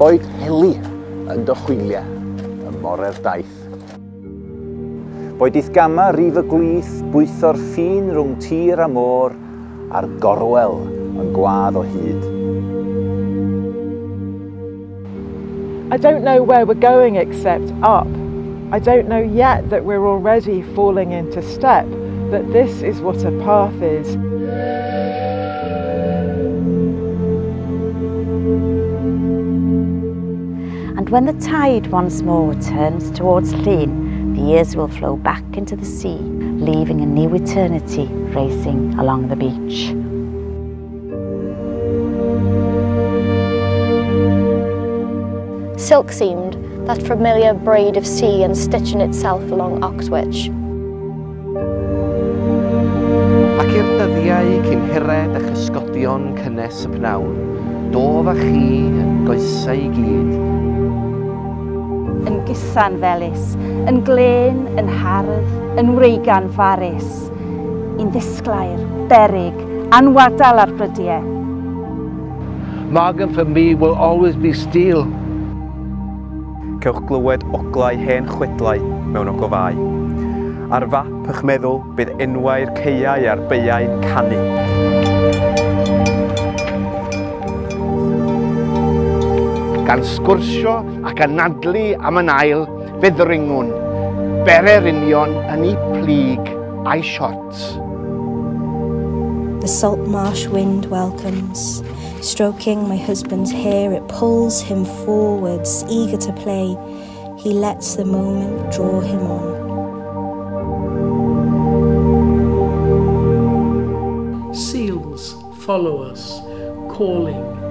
Boed heli yn dychwyliau y more'r daith. Boed gama rif y gwlyth, bwytho'r ffin rhwng tir a môr, a'r gorwel yn gwadd o hyd. I don't know where we're going except up. I don't know yet that we're already falling into step, that this is what a path is. And when the tide once more turns towards Llyn, the years will flow back into the sea, leaving a new eternity racing along the beach. Silk seamed, that familiar braid of sea and stitching itself along Octwitch. Ac i'r dyddiau cyn hired a chysgodion cynnes y pnawn, dof a chi yn goesau i gyd. coesan felys, yn glen, yn hardd, yn wreigan farus, i'n ddisglair, berig, anwadal ar brydiau. Margan for me will always be steel. Cewch glywed oglau hen chwedlau mewn ogofau. Ar fap eich meddwl bydd enwau'r ceiau a'r beiau'n canu. Gan sgwrsio ac anadlu am yn ail, fe ddringwn, bere'r union yn ei plig a'i shots. The salt marsh wind welcomes, Stroking my husband's hair, it pulls him forwards, eager to play. He lets the moment draw him on. Seals follow us, calling